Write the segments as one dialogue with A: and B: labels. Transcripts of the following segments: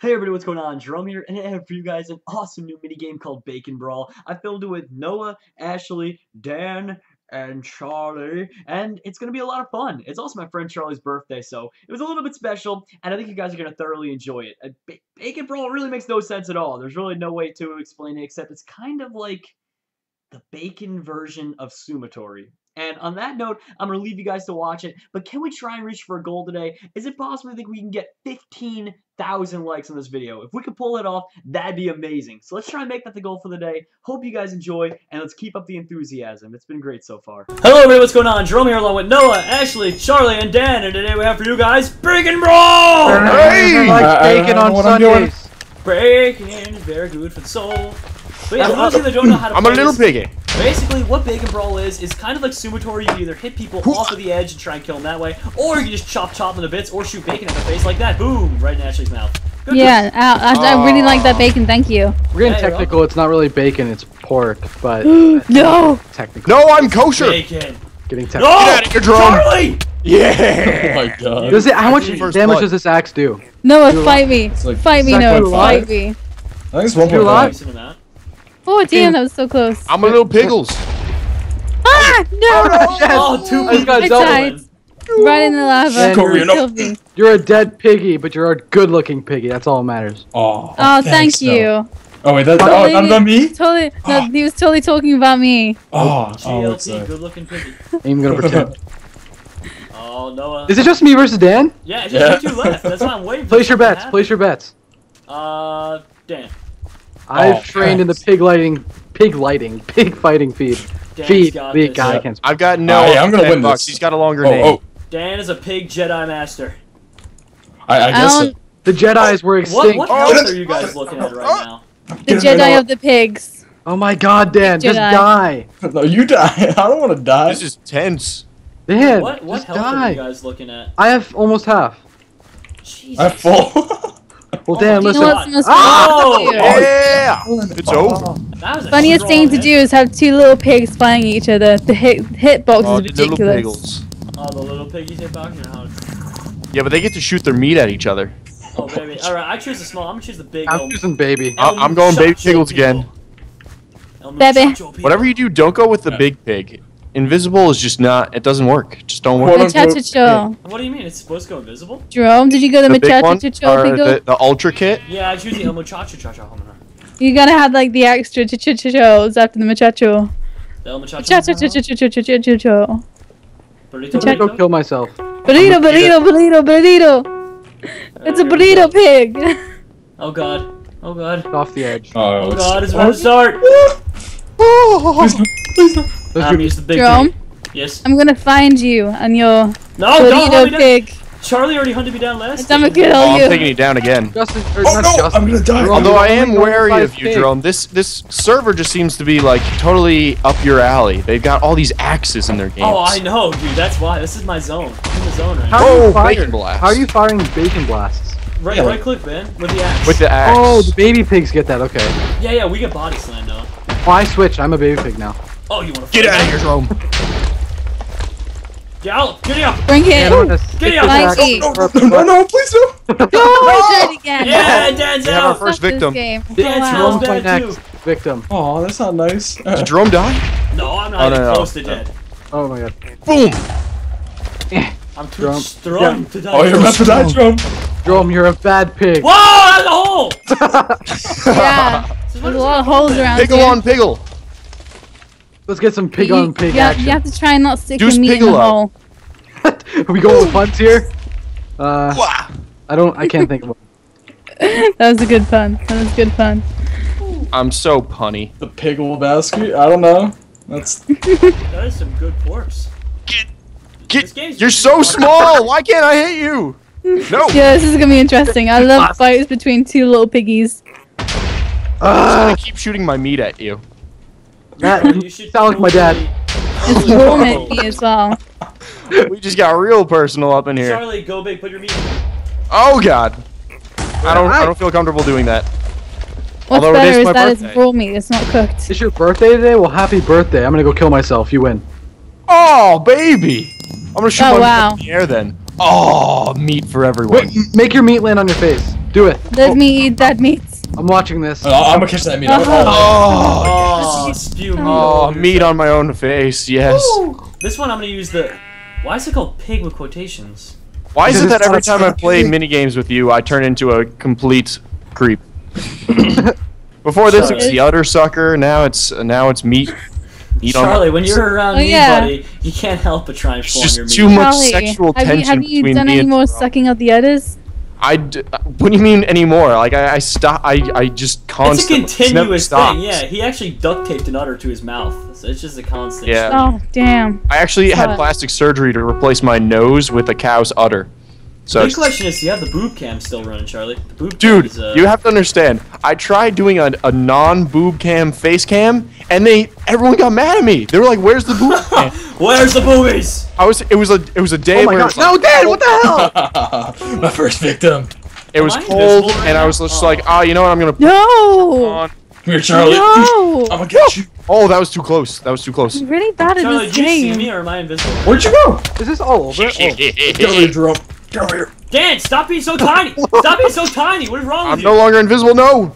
A: Hey everybody, what's going on? Jerome here, and I have for you guys an awesome new mini game called Bacon Brawl. I filmed it with Noah, Ashley, Dan, and Charlie, and it's going to be a lot of fun. It's also my friend Charlie's birthday, so it was a little bit special, and I think you guys are going to thoroughly enjoy it. Ba Bacon Brawl really makes no sense at all. There's really no way to explain it, except it's kind of like the bacon version of Sumotori. And on that note, I'm going to leave you guys to watch it. But can we try and reach for a goal today? Is it possible to think we can get 15,000 likes on this video? If we could pull it off, that'd be amazing. So let's try and make that the goal for the day. Hope you guys enjoy, and let's keep up the enthusiasm. It's been great so far. Hello everybody, what's going on? Jerome here along with Noah, Ashley, Charlie, and Dan. And today we have for you guys, Bacon Brawl!
B: Hey!
C: Like
B: I- I
C: bacon on
B: know what I'm doing.
C: Sundays.
A: Bacon is very good for the soul. But yeah, for those of you that don't know how to
B: I'm
A: play
B: a little
A: this,
B: piggy.
A: Basically, what Bacon Brawl is, is kind of like Sumator. You can either hit people off of the edge and try and kill them that way, or you can just chop chop them to bits, or shoot bacon in the face like that. Boom! Right in Ashley's mouth. Good
D: yeah, I, I, I, really like that bacon, thank you.
C: We're getting
A: yeah,
C: technical, it's not really bacon, it's pork, but...
D: no!
C: Technical.
B: No, I'm kosher!
A: Bacon!
C: Getting technical.
A: No!
C: Get
B: out of your drone!
A: Charlie!
B: Yeah!
E: Oh my god.
C: Does it, how much damage
B: blood.
C: does this axe do?
D: Noah, fight me.
E: Like
D: fight me, Noah, fight me.
E: I think it's
A: 1.5.
D: Oh, damn, that was so close.
B: I'm a little piggles.
D: Ah, no.
A: Oh, two
C: I just got
A: bacon.
C: double.
D: died. Right in the lava.
E: Corey,
D: you
E: no.
C: You're a dead piggy, but you're a good-looking piggy. That's all that matters.
E: Oh,
D: Oh,
E: thanks,
D: thank
E: though.
D: you.
E: Oh wait, that,
D: Oh,
E: oh, not
D: lady.
E: about me?
D: Totally. No, he was totally talking about me.
E: Oh, oh, what's
A: GLP,
E: that?
A: good looking piggy.
C: I'm gonna pretend.
A: Oh, Noah.
C: Is it just me versus Dan?
A: Yeah, it's just you two left. That's why I'm waiting
C: Place your bets.
A: happen.
C: Place your bets.
A: Uh, Dan.
C: I've
E: Oh,
C: trained in the pig lighting, pig lighting, pig fighting feed.
A: Dan's
C: Feed.
A: got
C: The
A: this.
C: guy
E: Yeah.
C: can't.
B: I've got no.
E: Oh, yeah, I'm gonna win
B: bucks.
E: this.
B: He's got a longer
E: Oh,
B: name.
E: oh,
A: Dan is a pig Jedi master.
E: I, I
D: I
E: guess.
D: Um,
E: don't.
C: The Jedi's were extinct.
A: what
B: Oh,
A: health are you guys looking at right now?
D: The Jedi of the pigs.
C: Oh my God, Dan! Just die.
E: No, you die. I don't want to die.
B: This is tense.
C: Dan,
A: What, what
C: just
A: health are you guys looking at?
C: I have almost half.
A: Jesus.
E: I'm full.
C: Well,
A: Oh
C: Dan,
A: my
D: You
C: listen.
D: what's the most
A: Oh!
D: funniest thing to do?
B: Yeah. It's over.
A: That was
D: Funniest
A: strong
D: thing to do is have two little pigs fighting each other. The hit hit box
B: Oh,
D: is
B: the little
D: ridiculous.
B: piggles.
A: Oh, the little piggies hit box? You know how-
B: Yeah, but they get to shoot their meat at each other.
A: Oh, baby. Alright, I choose the small. I'm gonna choose the big.
C: I'm
A: El-
C: choosing baby.
B: I I'm going baby
A: Muchacho
B: piggles again.
D: Baby.
B: Whatever you do, don't go with the
E: Yeah.
B: big pig. Invisible is just not. It doesn't work. Just don't work.
E: Quote unquote,
D: cha-cha-cho.
A: What do you mean? It's supposed to go invisible?
D: Jerome, did you go to
B: The big one,
D: Machacha
B: or
D: Cho
B: the, the ultra kit.
A: Yeah, I choose the El Muchacho cha cha
D: You gotta have like the extra cha-cha-chos after the machacho.
A: The El Muchacho.
D: Cha-cha-cha-cha-cha-cha-cha-cho.
A: Burrito,
C: I'm gonna go
A: burrito.
C: kill myself.
D: Burrito, burrito, burrito, burrito. It's a burrito pig.
A: Oh god. Oh god.
C: Off the edge.
E: Oh,
A: Oh
E: let's-
A: god, it's oh, about to start. Oh.
E: Please no, please no.
C: Let's
A: Um, use the big
D: Jerome,
A: pig. Yes.
D: I'm gonna find you and your
A: No, don't hunt me down.
D: pig.
A: Charlie already hunted me down last.
D: I'm gonna
A: time.
D: kill
B: Oh, I'm taking you down again.
C: Justin,
E: Oh
C: not
E: no,
C: Justin.
E: I'm gonna die.
C: Jerome,
B: Although I am wary of you,
C: pig.
B: Jerome. This this server just seems to be like totally up your alley. They've got all these axes in their games.
A: Oh, I know, dude. That's why. This is my zone. I'm in the zone right
C: How
A: now.
C: are
B: Oh,
C: you firing?
B: bacon blast.
C: How are you firing bacon blasts?
A: Right,
E: Yeah.
A: right click, man, with the axe.
B: With the axe.
C: Oh, the baby pigs get that. Okay.
A: Yeah, yeah, we get body slam though.
C: Oh, I switch. I'm a baby pig now.
A: Oh, you wanna
B: Get out of here, Jerome.
A: Get out! Get out!
D: Bring
C: And I'm
D: it.
C: gonna stick
A: Get
C: this
A: out.
C: axe
D: Mikey.
E: No, no, no, no, please no.
D: Don't do it again.
A: Yeah, Dan's
B: We have our first
D: Fuck
B: victim.
D: game.
A: Dan's
D: Go.
A: Jerome's
C: Jerome
A: bad
C: next
A: too.
C: victim.
E: Oh, that's not nice.
B: Did Jerome die?
A: No, I'm not
B: Oh,
A: even
B: no, no.
A: to dead.
C: Oh my god.
B: Boom.
A: I'm too
C: Jerome.
A: strong to die.
E: Oh, you're about to die, Jerome.
C: Jerome, you're a bad pig.
A: Whoa! That's a hole!
D: Yeah. There's a lot of holes around
B: Piggle
D: here.
B: on piggle.
C: Let's get some pig
D: You-
C: on pig
D: yeah,
C: action.
D: You have to try and not stick
B: Deuce
D: your meat in the
B: Piggolo.
D: hole.
C: Are we going with puns here? Uh,
B: Wah.
C: I don't. I can't think of one.
D: That was a good pun. That was good fun.
B: I'm so punny.
E: The piggle basket. I don't know. That's
A: That is some good corpse. Get,
B: Get.
A: game's
B: You're so small. Why can't I hit you? No.
D: Yeah, this is gonna be interesting. I love fights between two little piggies.
B: I
C: Uh,
B: keep shooting my meat at you.
C: Matt,
A: You
C: you
A: should
C: sound like my dad.
D: It's
A: totally-
D: warm at me as well.
B: We just got real personal up in here.
A: Charlie, go big. Put your meat. in.
B: Oh God. I don't. I don't feel comfortable doing that.
D: What's
B: Although
D: better
B: is
D: is
B: my
D: that it's
B: birthday.
D: raw meat. It's not cooked.
C: It's your birthday today? Well, happy birthday. I'm gonna go kill myself. You win.
B: Oh baby. I'm gonna shoot
D: Oh,
B: my
D: wow.
B: in the air then. Oh, meat for everyone.
C: Wait, make your meat land on your face. Do it.
D: Let me eat that meat.
C: I'm watching this.
E: Oh, I'm gonna catch that meat. Oh,
B: Oh,
A: Oh, spew meat.
B: oh, meat on my own face. Yes.
A: This one I'm gonna use the. Why is it called pig with quotations?
B: Why is it that every time I play mini games with you, I turn into a complete creep? Before this, it was the utter sucker. Now it's now it's meat. Meat on
A: Charlie, when you're oh, around
D: Oh,
A: me,
D: yeah.
A: buddy, you can't help but try and
B: It's
A: form
B: just
A: your
B: too
A: meat.
B: much
D: Charlie,
B: sexual
D: have you, have you
B: between
D: done
B: me
D: any
B: and
D: more sucking out the udders?
B: I, d- what do you mean anymore? Like I, I stop. I, I just constantly.
A: It's a continuous
B: stops.
A: thing. Yeah, he actually duct taped an udder to his mouth, so it's just a constant.
B: Yeah.
D: Oh, damn.
B: I actually had
D: What?
B: plastic surgery to replace my nose with a cow's udder. So,
A: The big question is, do you have the boob cam still running, Charlie? The boob
B: dude,
A: is, uh,
B: you have to understand. I tried doing a, a non-boob cam face cam, and they everyone got mad at me. They were like, "Where's the boob cam?"
A: Where's the boobies?
B: I was. It was a. It was a day
C: Oh my
B: where
C: god.
B: it was, like,
C: No, Dan, what the hell?
E: My first victim.
B: it was
A: Am
B: cold,
A: right
B: and I was just
A: Oh.
B: like, "Ah, you know what? I'm gonna put
D: No!
B: on."
E: Come here, Charlie.
D: No!
E: I'm gonna get you.
B: Oh, that was too close. That was too close.
D: I'm really bad at
A: Charlie,
D: this
A: did you see me or am I invisible?
E: Where'd you go?
C: Is this all over? Oh.
E: Get over here, Jerome. Get over here.
A: Dan, stop being so tiny! Stop being so tiny! What is wrong with you?
B: I'm no longer invisible. No.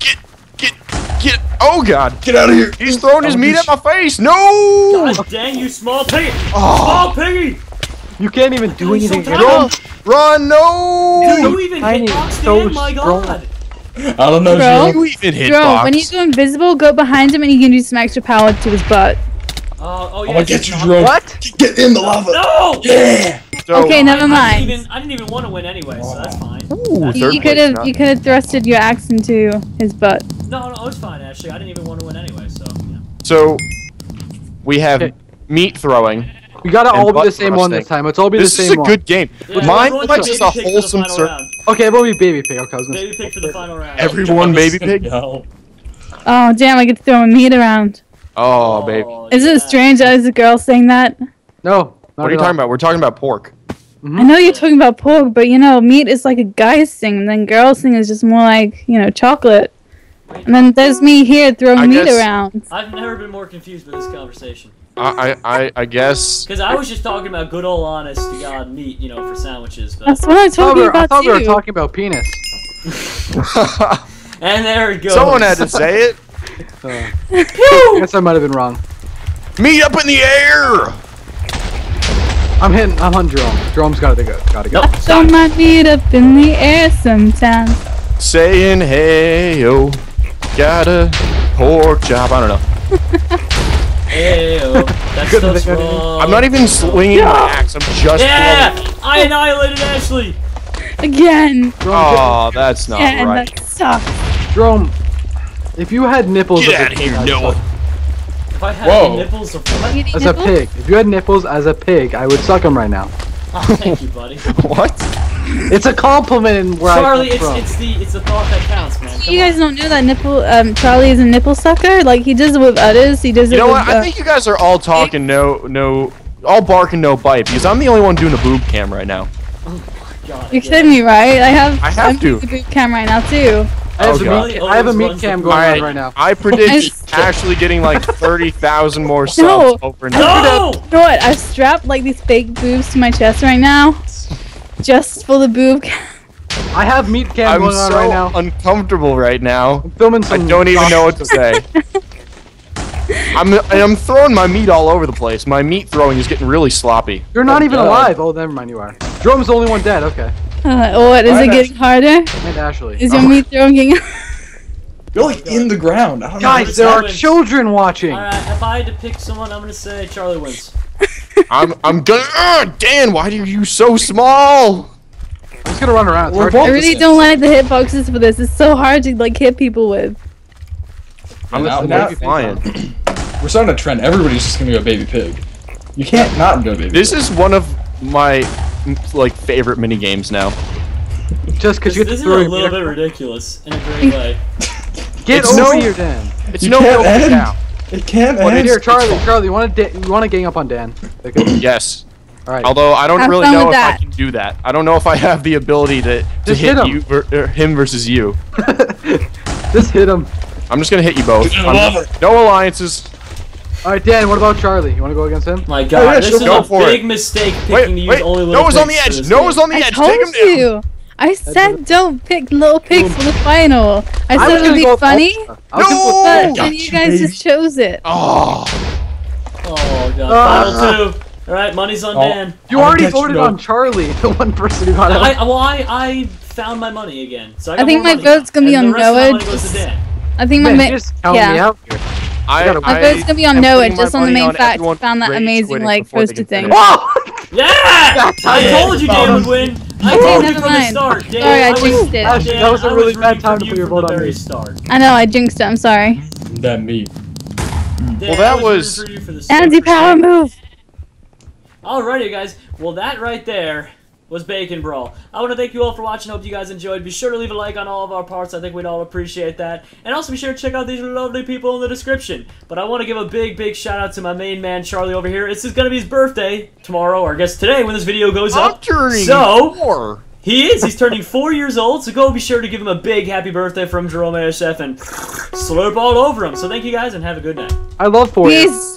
B: Get, get, get. Oh God.
E: Get out of here.
B: He's throwing his
E: oh,
B: meat at my face. No.
A: God dang you, small piggy!
B: Oh.
A: Small piggy!
C: You can't even do
A: He's so
C: anything.
A: tiny.
B: Run, run, no.
A: You even
C: tiny,
A: hit box
C: so
A: Dan, my
C: strong.
A: god!
E: I don't know,
D: Bro.
E: Jerome.
B: You even hit
D: Bro, when you go invisible, go behind him and you can do some extra power to his butt.
A: Uh, oh, oh
E: I'm gonna get you,
A: it's-
E: Jerome.
C: What?
E: Get in the lava.
A: No!
E: Yeah.
B: So-
D: Okay, never
A: I, I
D: mind.
A: didn't even, I didn't even want to win anyway, so that's fine.
B: Ooh,
A: That's
D: You, you could have you could have thrusted your axe into his butt.
A: No, no, it's fine actually. I didn't even want to win anyway, so yeah.
B: So we have
C: Okay.
B: meat throwing.
C: We gotta all be the same one this time. Let's all be
B: This
C: the
B: is a
C: one.
B: good game.
A: Yeah,
B: Mine was just a
A: baby pig for the
B: wholesome
A: final
B: search.
A: round.
C: Okay, we'll be baby pig. Okay, I was gonna
A: Baby pig for the final round.
B: Everyone baby pig.
E: Yo.
D: Oh damn! I get to throw meat around.
B: Oh, baby.
D: Oh, is
A: yeah.
D: it strange as a girl saying that?
C: No.
B: What are you talking about? We're talking about pork.
D: I know you're talking about pork, but you know, meat is like a guy's thing, and then girls' thing is just more like you know chocolate. And then there's me here throwing
B: I
D: meat
B: guess-
D: around.
A: I've never been more confused with this conversation.
B: I, I, I, I guess.
A: Because I was just talking about good old honest to God meat, you know, for sandwiches. But
D: That's what I'm
C: I thought,
D: talking
C: we were, I thought we were talking about penis.
A: and there it goes.
B: Someone had to say it.
C: Uh, I guess I might have been wrong.
B: Meat up in the air.
C: I'm hitting. I'm on Jerome. Jerome's gotta go. Gotta go.
A: Nope.
D: Throw my meat up in the air sometimes.
B: Saying hey yo, got a pork chop. I don't know.
A: Ayo, that's
C: Good
A: so
C: thing I didn't-
A: strong.
B: I'm not even swinging my axe. I'm just.
A: Yeah!
B: blowing.
A: I annihilated Ashley!
D: Again.
B: Oh, that's not
D: Again.
B: right.
D: That sucks.
C: Jerome, if you had nipples
B: Get
C: as a
B: out of here, Noah.
C: Suck-
A: If I had
E: Whoa.
A: nipples of what?
D: You need
C: As a pig. If you had nipples as a pig, I would suck them right now.
A: Oh, thank you, buddy.
B: What?
C: It's a compliment where
A: Charlie,
C: I
A: it's
C: from.
A: it's the it's the thought that counts, man. Come
D: You guys
A: on.
D: don't know that nipple. Um, Charlie is a nipple sucker. Like he does it with udders. He does
B: You
D: it
B: know
D: with.
B: what? I
D: uh,
B: think you guys are all talking no, no, all bark and no bite because I'm the only one doing a boob cam right now.
A: Oh my god,
D: You're
A: yeah.
D: kidding me, right? I have.
B: I have
D: I'm
B: to.
D: doing the boot cam right now too.
C: I have,
B: Oh,
C: a
B: God.
C: meat, I have a meat cam going
B: I,
C: on right now.
B: I predict
D: I-
B: Ashley getting like thirty thousand more subs
D: No.
B: overnight.
A: No!
D: You know what? I've strapped like these fake boobs to my chest right now, just for the boob.
C: I have meat cam
B: I'm
C: going on right now.
B: uncomfortable right now.
C: I'm filming
B: I don't even know what to say. I'm I'm throwing my meat all over the place. My meat throwing is getting really sloppy.
C: You're not
E: Oh,
C: even
E: God.
C: alive. Oh, never mind. You are. Jerome's the only one dead. Okay.
D: Uh, what is
E: Alright,
D: it getting harder?
C: And Ashley.
D: Is your meat throwing getting?
E: You're like in the ground. I don't know.
C: Guys,
A: what's
C: there are
A: happening?
C: children watching.
A: Alright, if I had to pick someone, I'm gonna say Charlie wins.
B: I'm I'm gonna. Uh, Dan, why are you so small?
C: I'm just gonna run around.
E: We're both-
D: I really don't like the hitboxes for this. It's so hard to like hit people with.
B: I'm
E: now,
B: I'm
E: now
B: flying.
E: we're starting a trend. Everybody's just gonna go baby pig. You can't not go baby.
B: This is one of my like favorite mini games now.
C: Just because you get
A: this
C: to
A: is a little bit ridiculous in a great way.
C: Get
B: It's
C: over
B: no-
C: here, Dan.
B: It's
E: You
B: no
E: can't end.
B: now.
E: It can't
C: What
E: end.
C: here, Charlie? Charlie, you want to you want to gang up on Dan?
B: Yes.
C: All right.
B: Although I don't
D: Have
B: really know
D: with
B: if I can do that. I don't know if I have the ability to, to
C: Just
B: hit,
C: hit him.
B: you ver- er, him versus you.
C: Just hit him.
B: I'm just gonna hit you both.
E: I
B: I'm- no alliances.
C: All right, Dan. What about Charlie? You want to go against him?
A: My
E: Oh,
A: God,
E: yeah,
A: this is
B: go
A: a
B: for
A: big
B: it.
A: mistake picking
B: Wait,
A: to use
B: wait.
A: only little
B: Noah's on the edge.
A: this
B: Noah's on the
D: I
B: edge.
D: told
B: Take him down.
D: you. I said don't pick little pigs for the final. I
C: I
D: said
C: was
D: it would be funny,
C: Ultra. Gonna
B: No!
C: go
D: but then you
B: you,
D: guys
B: baby.
D: just chose it.
B: Oh.
A: Oh god.
C: Ah.
A: Final two. All right, money's on
E: Oh.
A: Dan.
C: You
E: I'll
C: already
E: get you,
C: voted on Charlie, the one person who got out.
A: I, well, I, I found my money again. So I,
D: I think my
A: money
D: vote's gonna be on
A: the rest of my
D: Noah,
A: money goes to
D: just-
A: Dan.
D: I think my
C: Man,
D: ma-
C: you just counting me
D: yeah.
C: out here.
B: I,
C: gotta-
D: My
B: I
D: vote's gonna be on Noah just on the
B: money
D: main fact
B: everyone
D: found that amazing like
B: before they
D: posted
B: can
D: thing.
B: finish.
C: Whoa!
A: Yeah! I told you Dan would win. I
D: Okay,
A: told you
D: never
A: from the
D: mind.
A: start. Dan,
D: Sorry, I jinxed it.
C: That was-
A: Dan,
C: that was a
A: I
C: really bad time to put your vote on me.
A: start.
D: I know I jinxed it. I'm sorry.
E: That me.
B: Well, that was
A: rooting for you for the
D: Andy power move.
A: Alrighty, guys. Well, that right there was Bacon Brawl. I want to thank you all for watching. Hope you guys enjoyed. Be sure to leave a like on all of our parts. I think we'd all appreciate that. And also be sure to check out these lovely people in the description. But I want to give a big, big shout out to my main man, Charlie, over here. This is going to be his birthday tomorrow, or I guess today when this video goes
B: I'm
A: up.
B: turning
A: So-
B: four.
A: He is. He's turning four years old, so go be sure to give him a big happy birthday from Jerome ASF and slurp all over him. So thank you guys and have a good night.
C: I love four.
D: Peace.